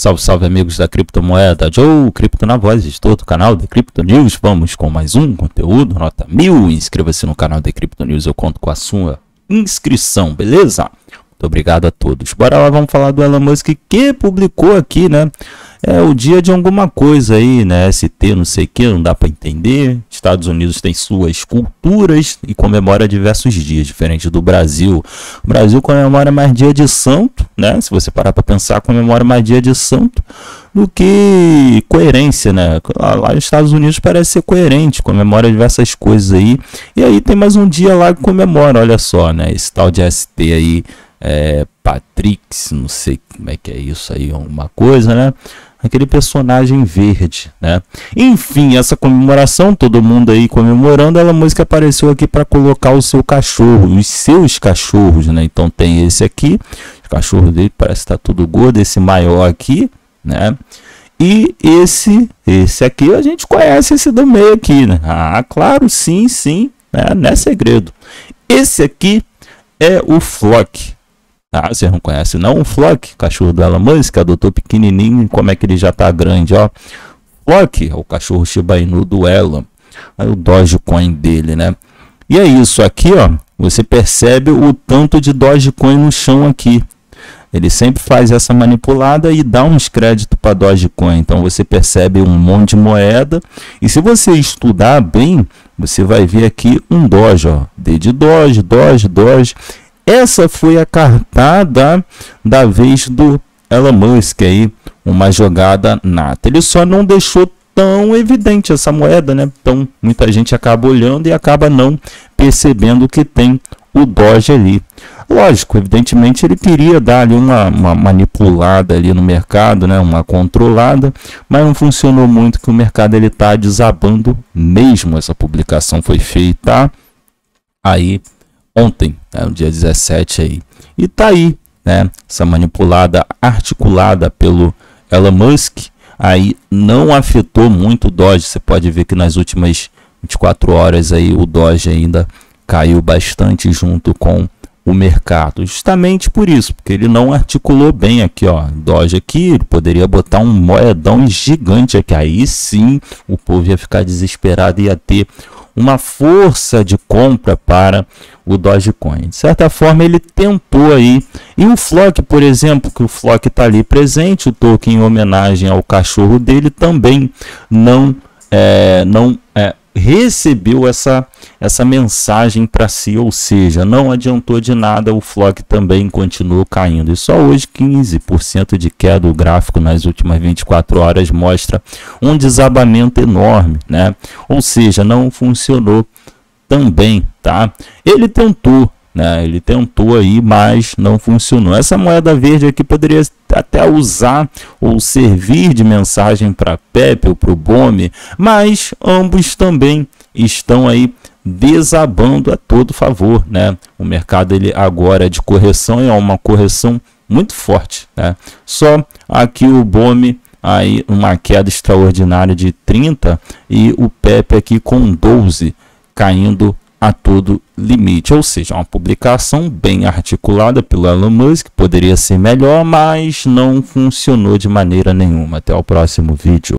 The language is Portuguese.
Salve, salve amigos da criptomoeda, Joe, Cripto na Voz, estou do canal da Cripto News. Vamos com mais um conteúdo, nota mil. Inscreva-se no canal da Cripto News, eu conto com a sua inscrição, beleza? Muito obrigado a todos. Bora lá, vamos falar do Elon Musk que publicou aqui, né? é o dia de alguma coisa aí, né? ST, não sei o que, não dá para entender. Estados Unidos tem suas culturas e comemora diversos dias, diferente do Brasil. O Brasil comemora mais dia de santo, né? Se você parar para pensar, comemora mais dia de santo do que coerência, né? Lá nos Estados Unidos parece ser coerente, comemora diversas coisas aí. E aí tem mais um dia lá que comemora, olha só, né? Esse tal de ST aí, é, Patrix, não sei como é que é isso aí, alguma coisa, né? aquele personagem verde, né? Enfim, essa comemoração, todo mundo aí comemorando, ela música apareceu aqui para colocar o seu cachorro, os seus cachorros, né? Então tem esse aqui, o cachorro dele parece estar tá tudo gordo, esse maior aqui, né? E esse, esse aqui a gente conhece esse do meio aqui, né? Ah, claro, sim, sim, né? não é segredo. Esse aqui é o Flock, ah, você não conhece não? O Flock, cachorro do Elon Musk, adotou pequenininho, como é que ele já tá grande, ó. Flock é o cachorro Shiba Inu do Elon. Aí o Dogecoin dele, né? E é isso, aqui ó, você percebe o tanto de Dogecoin no chão aqui. Ele sempre faz essa manipulada e dá uns créditos para Dogecoin. Então você percebe um monte de moeda. E se você estudar bem, você vai ver aqui um Doge, ó. D de Doge, Doge, Doge. Essa foi a cartada da vez do Elon Musk aí, uma jogada nata. Ele só não deixou tão evidente essa moeda, né? Então muita gente acaba olhando e acaba não percebendo que tem o Doge ali. Lógico, evidentemente ele queria dar ali uma, uma, manipulada ali no mercado, né? Uma controlada, mas não funcionou muito que o mercado ele está desabando mesmo. Essa publicação foi feita aí ontem, né, no dia 17 aí. E tá aí, né, essa manipulada articulada pelo Elon Musk, aí não afetou muito o Doge. Você pode ver que nas últimas 24 horas aí o Doge ainda caiu bastante junto com o mercado, justamente por isso, porque ele não articulou bem aqui, ó, Doge aqui, ele poderia botar um moedão gigante aqui, aí sim o povo ia ficar desesperado e ia ter uma força de compra para o Dogecoin. De certa forma, ele tentou aí. E o Flock, por exemplo, que o Flock está ali presente, o token em homenagem ao cachorro dele, também não, é, não é, recebeu essa, essa mensagem para si, ou seja, não adiantou de nada, o Flock também continuou caindo. E só hoje 15% de queda, o gráfico nas últimas 24 horas mostra um desabamento enorme, né? Ou seja, não funcionou também, tá? Ele tentou, né? Ele tentou aí, mas não funcionou. Essa moeda verde aqui poderia até usar ou servir de mensagem para Pepe ou para o Bome, mas ambos também estão aí desabando a todo favor, né? O mercado ele agora é de correção é uma correção muito forte, né? Só aqui o Bome aí uma queda extraordinária de 30 e o Pepe aqui com 12 caindo a todo limite, ou seja, uma publicação bem articulada pelo Elon Musk, poderia ser melhor, mas não funcionou de maneira nenhuma. Até o próximo vídeo.